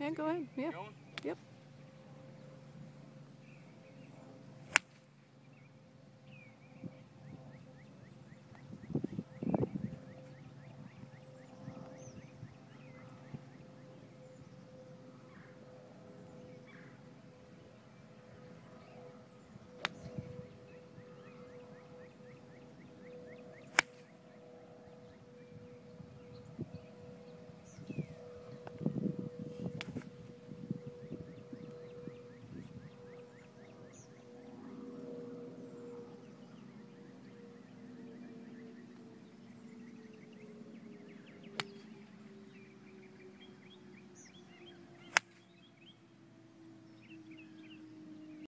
Yeah, go ahead. Yeah. Going? Yep.